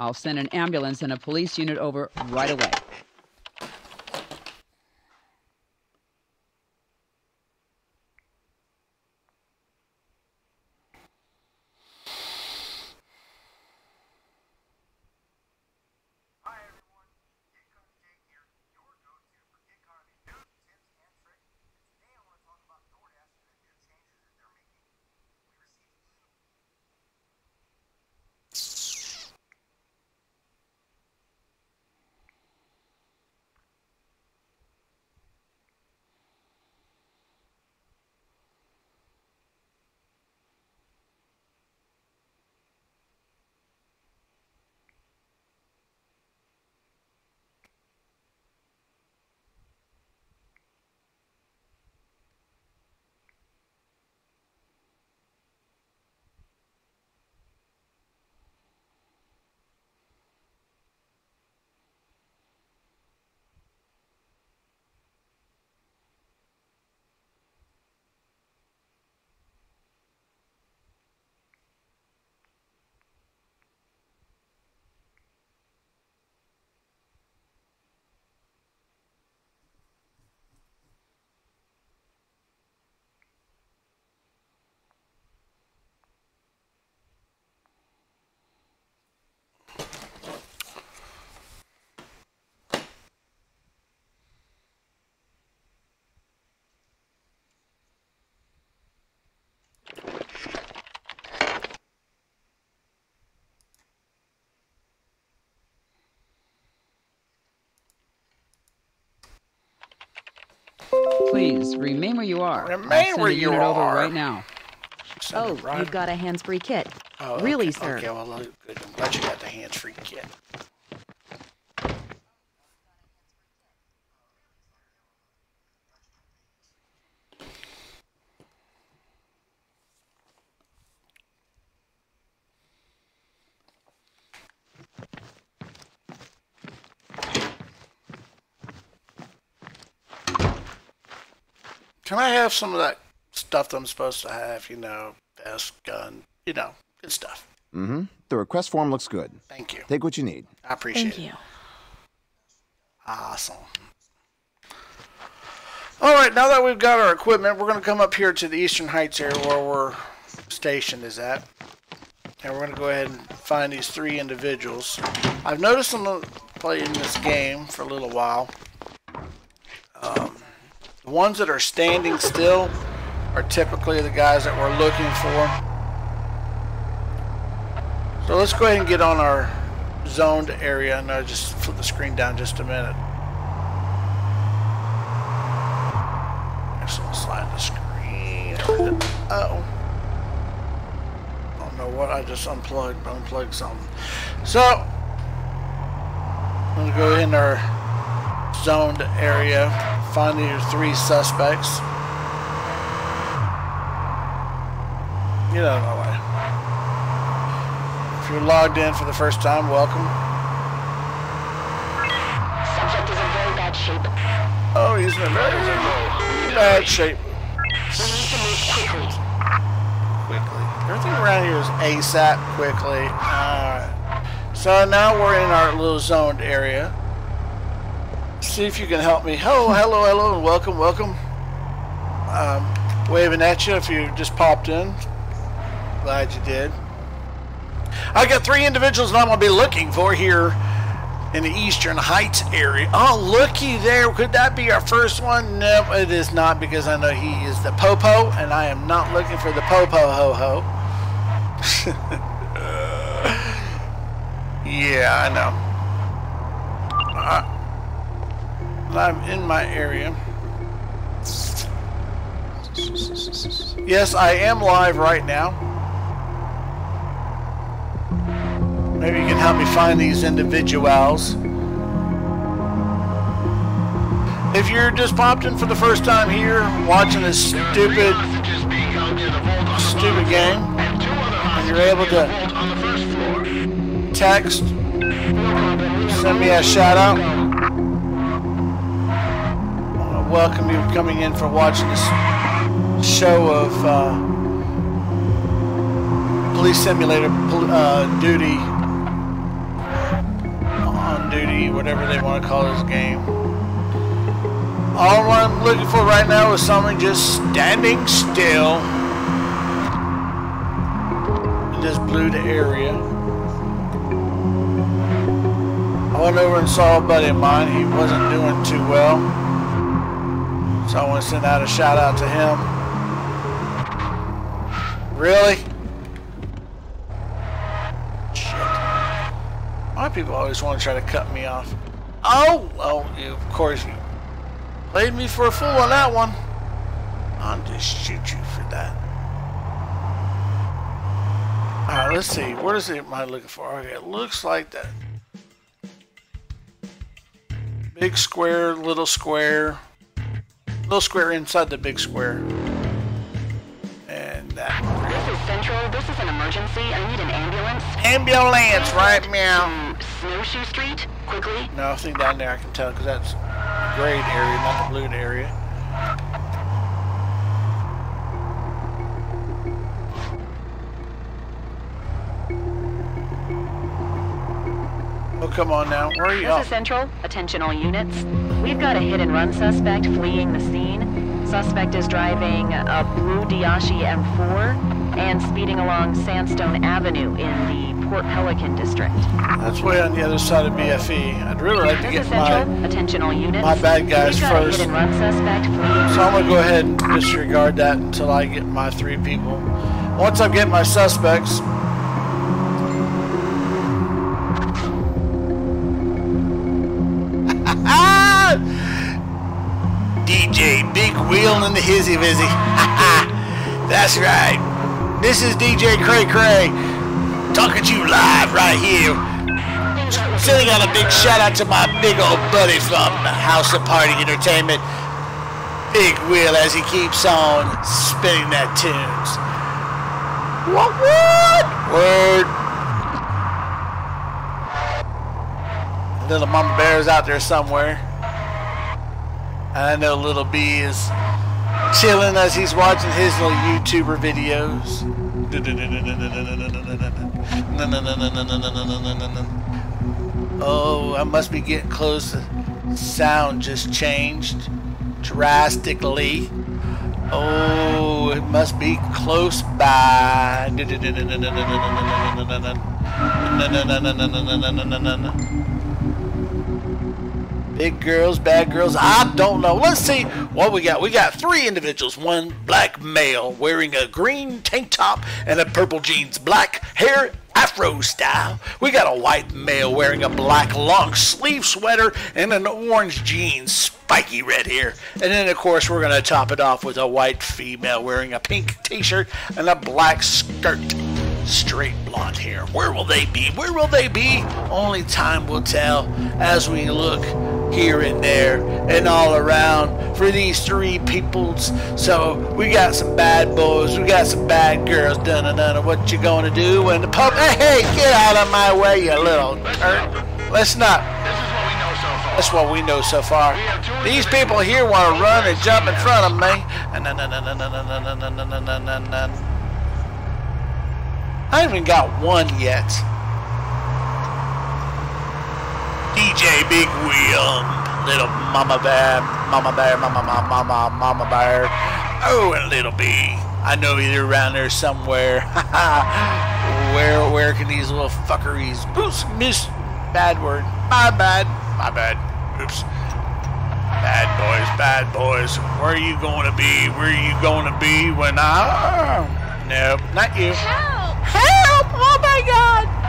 I'll send an ambulance and a police unit over right away. Please remain where you are. Remain I'll send where a you unit over are. right now. Oh, it right- you've got a hands-free kit. Oh, really, okay, sir? Okay, well, good. I'm glad you got the hands-free kit. Can I have some of that stuff that I'm supposed to have? You know, vest, gun, you know, good stuff. Mm-hmm. The request form looks good. Thank you. Take what you need. I appreciate Thank it. Thank you. Awesome. All right, now that we've got our equipment, we're going to come up here to the Eastern Heights area where we're stationed is at. And we're going to go ahead and find these three individuals. I've noticed them playing this game for a little while. Um, the ones that are standing still are typically the guys that we're looking for. So let's go ahead and get on our zoned area and I'll just flip the screen down just a minute. Actually, I'll slide the screen. Uh oh. I don't know what I just unplugged. Unplugged something. So, I'm to go in our zoned area, find these three suspects. Get out of my way. If you're logged in for the first time, welcome. Subject is in very bad shape. Oh, he's in a very bad shape. We need to move quickly. Quickly. Everything around here is ASAP quickly. Alright. So now we're in our little zoned area. See if you can help me. Hello, hello, hello, and welcome, welcome. Um, waving at you if you just popped in. Glad you did. I got three individuals that I'm going to be looking for here in the Eastern Heights area. Oh, looky there. Could that be our first one? No, it is not because I know he is the Popo, and I am not looking for the Popo ho ho. yeah, I know. I'm in my area. Yes, I am live right now. Maybe you can help me find these individuals. If you're just popped in for the first time here, watching this stupid, stupid game, and you're able to text, send me a shout out. Welcome you coming in for watching this show of uh, police simulator uh, duty on Duty, whatever they want to call this game. All I'm looking for right now is someone just standing still in this blue area. I went over and saw a buddy of mine. He wasn't doing too well. So I want to send out a shout out to him. Really? Shit. Why people always want to try to cut me off? Oh, oh, you, of course you played me for a fool on that one. I'll just shoot you for that. Alright, let's see. What is it am I looking for? Okay, it looks like that. Big square, little square. Little square inside the big square. And that. This is Central. This is an emergency. I need an ambulance. Ambulance, right, meow. Snowshoe Street, quickly. No, I think down there I can tell because that's the grayed area, not the blue area. Come on now. Where are you? This is Central. Attention all units. We've got a hit and run suspect fleeing the scene. Suspect is driving a blue Diashi M4 and speeding along Sandstone Avenue in the Port Pelican district. that's way on the other side of BFE. I'd really like to This get my... Attention all units. my bad guys We've got first. a hit and run suspect fleeing. So I'm going to go ahead and disregard that until I get my three people. Once I get my suspects, DJ Big Wheel the Hizzy Vizzy. That's right. This is DJ Cray Cray talking to you live right here. Sending out a big shout out to my big old buddy from House of Party Entertainment. Big Will as he keeps on spinning that tunes. What what? Word. Little Mama Bear's out there somewhere. I know Little B is chilling as he's watching his little YouTuber videos. Oh, I must be getting close. The sound just changed drastically. Oh, it must be close by. Big girls, bad girls, I don't know. Let's see what we got. We got three individuals. One black male wearing a green tank top and a purple jeans, black hair afro style. We got a white male wearing a black long sleeve sweater and an orange jeans, spiky red hair. And then, of course, we're going to top it off with a white female wearing a pink t shirt and a black skirt straight blonde hair. Where will they be? Where will they be? Only time will tell as we look here and there and all around for these three peoples. So we got some bad boys, we got some bad girls. Dun dun dun. What you gonna do when the pub? Hey, hey, get out of my way, you little turd. Let's not. That's what we know so far. These people here want to run and jump in front of me. I haven't got one yet. DJ Big Wheel, little Mama Bear, Mama Bear, Mama Mama Mama Mama Bear. Oh, and Little B. I know they're around there somewhere. where where can these little fuckeries? Oops, miss. Bad word. My bad. My bad. Oops. Bad boys, bad boys. Where are you going to be? Where are you going to be when I? Nope, not you. Help! Help! Oh my God!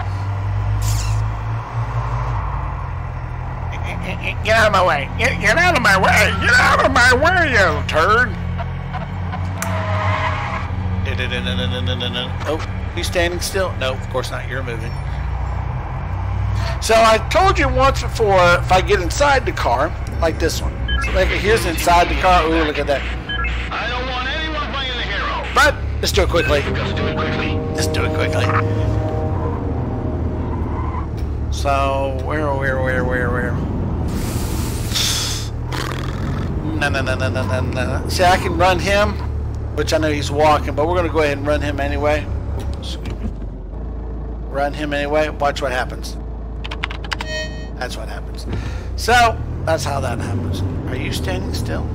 Get out of my way! Get, get out of my way! Get out of my way, you turd! Oh, you standing still? No, of course not. You're moving. So I told you once before, if I get inside the car, like this one. So like here's inside the car. Ooh, look at that. I don't want anyone playing the hero. But let's do it quickly. Just do it quickly. Let's do it quickly. So where, where, where, where, where? No, no, no, no, no, no. See, I can run him, which I know he's walking, but we're gonna go ahead and run him anyway. Run him anyway. Watch what happens. That's what happens. So, that's how that happens. Are you standing still?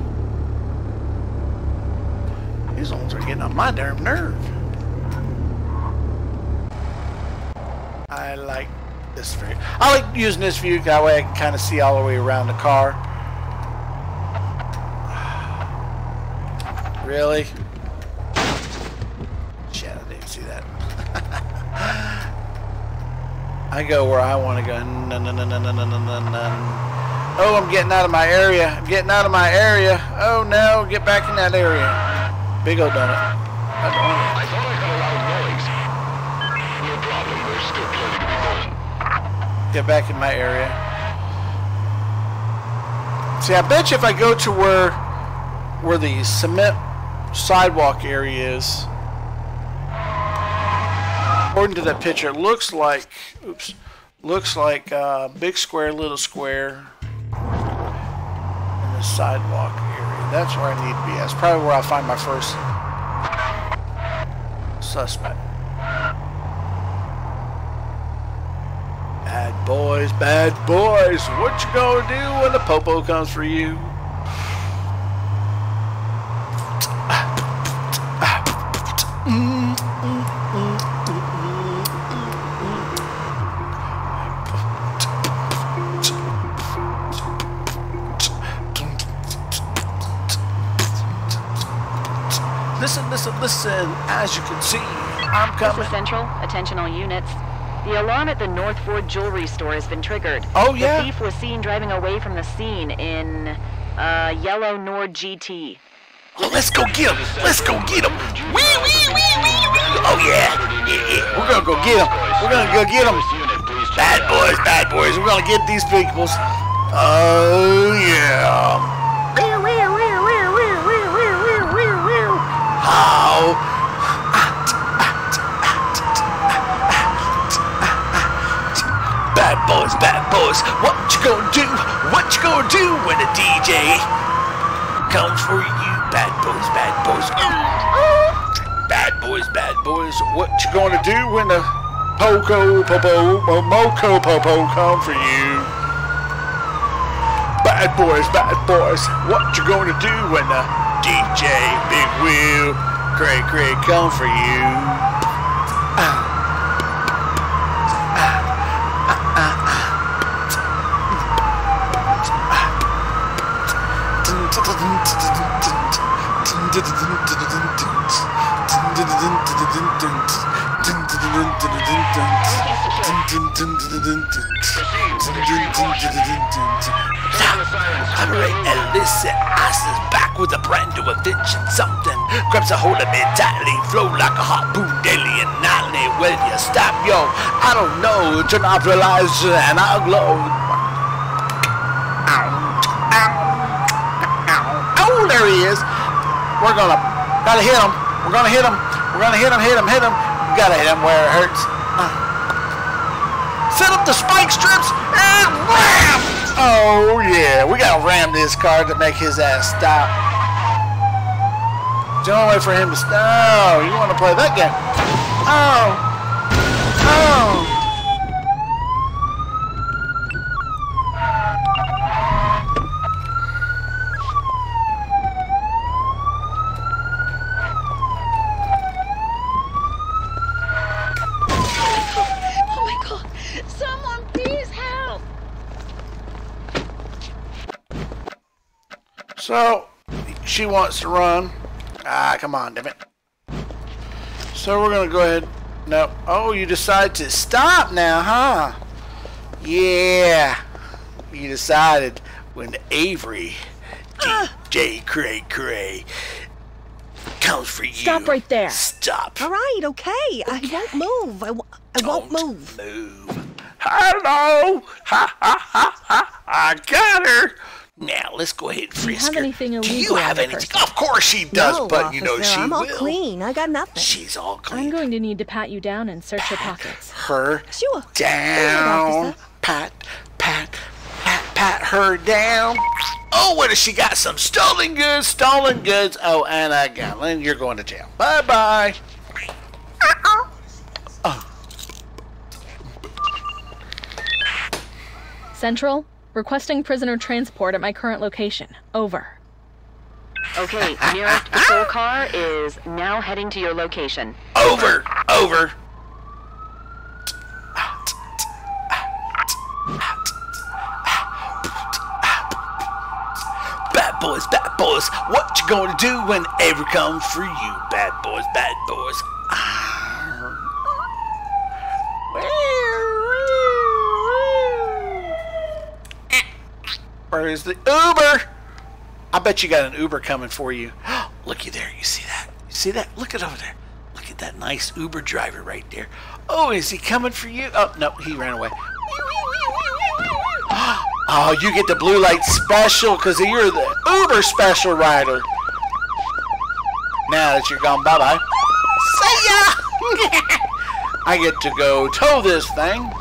These ones are getting on my damn nerve. I like this view. I like using this view that way I can kind of see all the way around the car. Really? Shit, I didn't see that. I go where I want to go. Oh, I'm getting out of my area. I'm getting out of my area. Oh, no. Get back in that area. Big old donut. I, thought I heard loud noise. No problem. Still to be. Get back in my area. See, I bet you if I go to where where the cement sidewalk area is, according to that picture, it looks like, oops, looks like uh, big square, little square, in the sidewalk area. That's where I need to be. That's probably where I'll find my first suspect. Bad boys, bad boys. What you gonna do when the popo comes for you? Listen, listen, listen. As you can see, I'm This coming. is Central. Attention all units. The alarm at the North Ford jewelry store has been triggered. Oh, yeah? The thief was seen driving away from the scene in uh, yellow Nord GT. Oh, let's go get him. Let's go get him. Wee, wee. Oh, yeah. Yeah, yeah. We're gonna go get him. We're gonna go get please Bad boys, bad boys. We're gonna get these peoples. Oh, yeah. How? Bad boys, bad boys. What you gonna do? What you gonna do when the DJ comes for you? Bad boys, bad boys. Oh, Bad boys, bad boys. What you gonna do when the Poco Popo or Moco Popo come for you? Bad boys, bad boys. What you gonna do when the DJ Big Wheel Craig Craig come for you? Ah, ah, ah, Operate illicit asses back with a brand new invention. Something grabs a hold of me tightly, flow like a harpoon daily and nightly. Will you stop, yo? I don't know. Turn off the lights and I'll glow. Ow, ow, ow. Oh, there he is. We're gonna, gotta hit him. We're gonna hit him. We're gonna hit him, hit him, hit him. We gotta hit him where it hurts. Set up the spike strips and ram! Oh yeah, we gotta ram this car to make his ass stop. The only way for him to stop. Oh, you wanna play that game? Oh! Oh my god! Someone please help! So, she wants to run. Ah, come on, damn it. So we're gonna go ahead. No. Oh, you decide to stop now, huh? Yeah. You decided when Avery DJ Cray Cray comes for you. Stop right there. Stop. All right, okay. I won't move. I, w- I won't Don't move. Move. Hello. Ha ha ha ha. I got her. Now let's go ahead and Do you frisk have her. anything Do you have anything? person? Of course she does, no, but you know she I'm all will. clean. I got nothing. She's all clean. I'm going to need to pat you down and search your pockets. her Sure. Down. pat, pat, pat, pat her down. Oh, what has she got? Some stolen goods, stolen goods. Oh, Anna Gallon, you're going to jail. Bye bye. Uh oh. Oh. Central, requesting prisoner transport at my current location. Over. Okay, nearest ah! patrol car is now heading to your location. Over, over. Bad boys, bad boys, what you gonna do when ever come for you? Bad boys, bad boys. Is the Uber? I bet you got an Uber coming for you. Looky there, you see that? You see that? Look at over there. Look at that nice Uber driver right there. Oh, is he coming for you? Oh, no, he ran away. Oh, you get the blue light special because you're the Uber special rider. Now that you're gone, bye bye. See ya! I get to go tow this thing.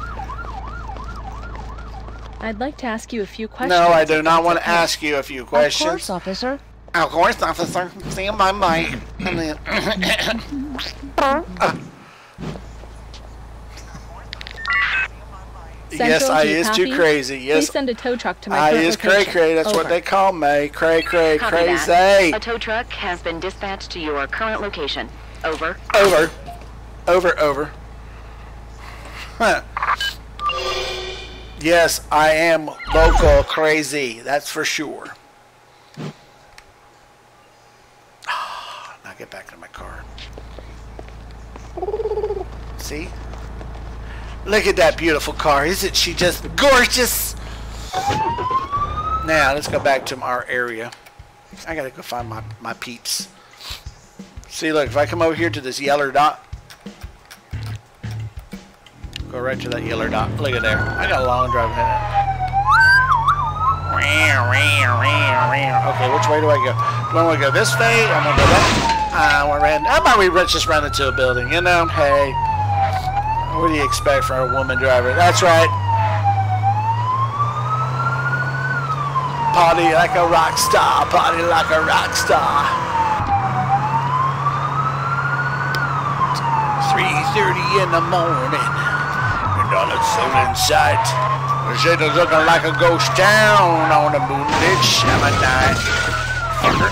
I'd like to ask you a few questions. No, I do not want to okay. ask you a few questions. Of course, officer. Of course, officer. See you bye bye. And then- yes, I is too crazy. Yes, Please send a tow truck to my I is cray cray. That's what they call me. Cray cray Copy crazy. that. A tow truck has been dispatched to your current location. Over. Over. Over, over. Huh. Yes, I am local crazy. That's for sure. Ah, now get back in my car. See? Look at that beautiful car. Isn't she just gorgeous? Now, let's go back to our area. I gotta go find my, my peeps. See, look, if I come over here to this yellow dot, right to that yellow dot. Look at there. I got a long drive ahead. Okay, which way do I go? Do I want to go this way? I'm gonna go that. I want to run. How about we just run into a building? You know, hey, what do you expect from a woman driver? That's right. Party like a rock star. Party like a rock star. 3.30 in the morning all the in sight. The city's looking like a ghost town on a moonlit summer night. Fucker.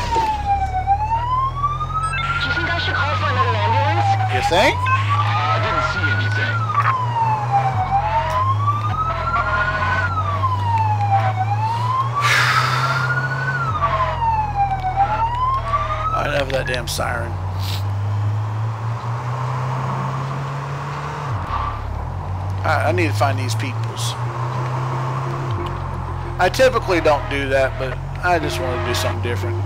Do you think I should call for another ambulance? You think? I didn't see anything. I love that damn siren. I, I need to find these peoples. I typically don't do that, but I just want to do something different.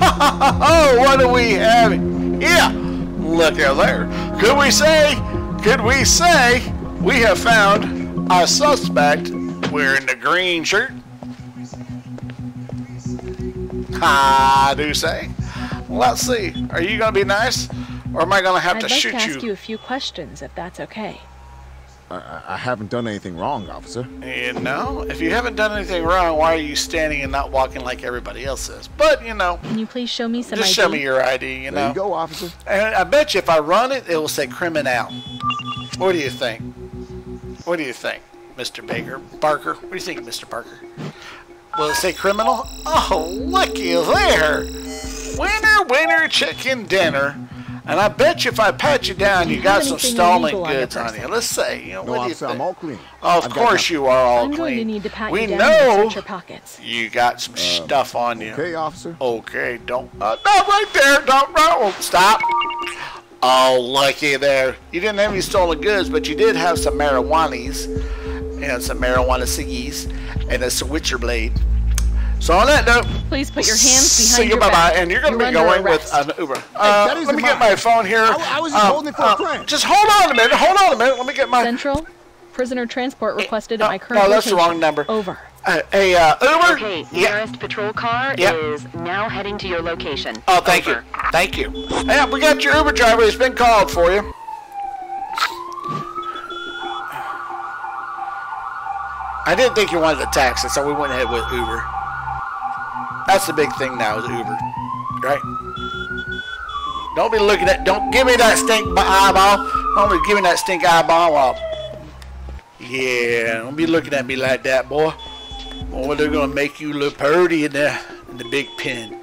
oh, what do we have? Yeah, look out there. Could we say, could we say we have found a suspect wearing the green shirt? I do say. Let's see. Are you going to be nice? Or am I going to have I'd to like shoot to ask you? you a few questions, if that's okay. I, I haven't done anything wrong, officer. You know, if you haven't done anything wrong, why are you standing and not walking like everybody else is? But, you know, Can you please show me some just ID? show me your ID, you There know. you go, officer. And I bet you if I run it, it will say criminal. What do you think? What do you think, Mr. Baker? Barker? What do you think, Mr. Barker? Will it say criminal? Oh, looky there. Winner, winner, chicken dinner. And I bet you if I pat you down, you you got some anything stolen illegal on your goods on you. Let's say, you know, No, what do you officer, think? I'm all clean. Of I've course you are all I'm clean. going to need to pat we you down know and search your pockets. you got some stuff on you. Okay, officer. Okay, don't. Uh, no, right there. Don't. No, stop. Oh, lucky there. You didn't have any stolen goods, but you did have some marijuanas and some marijuana ciggies and a switcher blade. So on that note, Please put your hands behind see you your bye back. bye, and you're going to You're be under going with an Uber. Uh, that let me get my phone here. I- I was just Um, holding it for a friend. Just hold on a minute. Hold on a minute. Let me get my. Central, prisoner transport requested no, at my current no, that's the location. wrong number. Over. Uh, a uh, Uber. Okay, Yeah. nearest patrol car Yep. is now heading to your location. Oh, thank Over. you. Thank you. Yeah, we got your Uber driver. He's been called for you. I didn't think you wanted a taxi, so we went ahead with Uber. That's the big thing now is Uber, right? Don't be looking at. Don't give me that stink eyeball. Homie, give me that stink eyeball. Up. Yeah, don't be looking at me like that, boy. Boy, they're gonna make you look pretty in the in the big pen.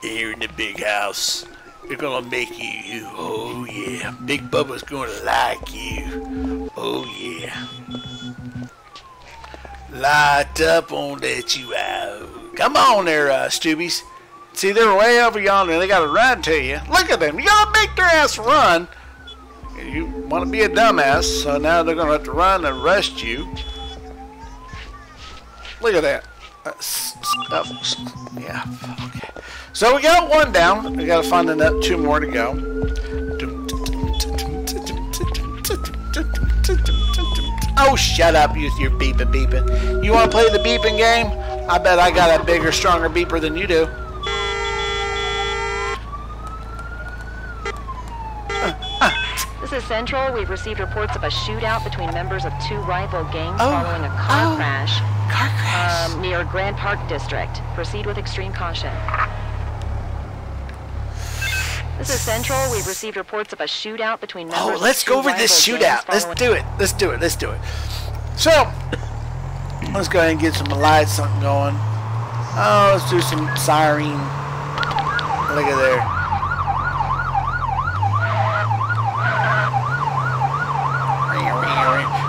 Here in the big house. They're gonna make you, oh yeah. Big Bubba's gonna like you. Oh yeah. Light up on let you out. Come on there, uh, Stoobies. See, they're way over yonder. They gotta run to you. Look at them. You gotta make their ass run. You want to be a dumbass, so now they're gonna have to run and arrest you. Look at that. Uh, s- yeah. Okay. So we got one down. We gotta find another two more to go. Oh, shut up, you with your beeping beeping. You want to play the beeping game? I bet I got a bigger, stronger beeper than you do. This is Central. We've received reports of a shootout between members of two rival gangs Oh. following a car Oh. crash Car crash. um, near Grand Park District. Proceed with extreme caution. This is Central. We've received reports of a shootout between members Oh, let's go over this shootout. Let's do it. Let's do it. Let's do it. So, let's go ahead and get some lights, something going. Oh, let's do some siren. Look at there.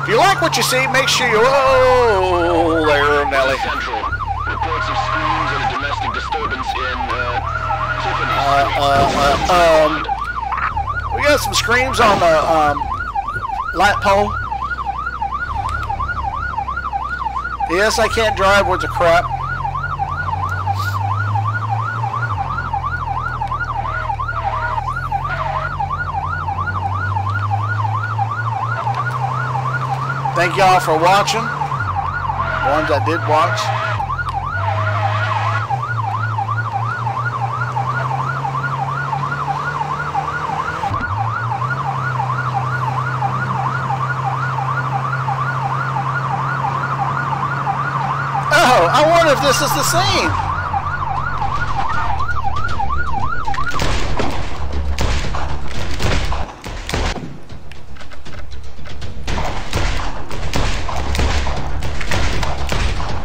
If you like what you see, make sure you. Oh, there, Nelly. Central. Reports of screams and a domestic disturbance in, uh, Tiffany Uh, uh, uh, um, we got some screams on the um, light pole. Yes, I can't drive with the crap. Thank y'all for watching. The ones I did watch. I wonder if this is the same.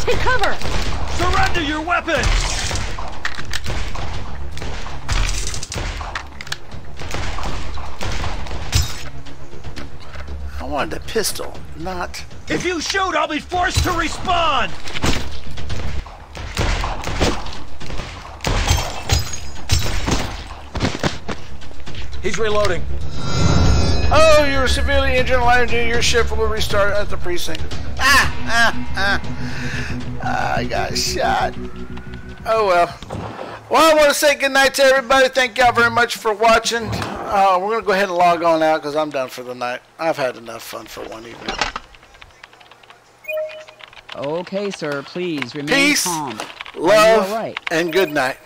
Take cover! Surrender your weapon! I wanted a pistol, not. If you shoot, I'll be forced to respond! He's reloading. Oh, you're severely injured and to your shift will restart at the precinct. Ah, ah, ah. Ah, I got shot. Oh well. Well, I want to say good night to everybody. Thank y'all very much for watching. Uh, we're gonna go ahead and log on out because I'm done for the night. I've had enough fun for one evening. Okay, sir. Please remain Peace, calm. Love all right? and good night.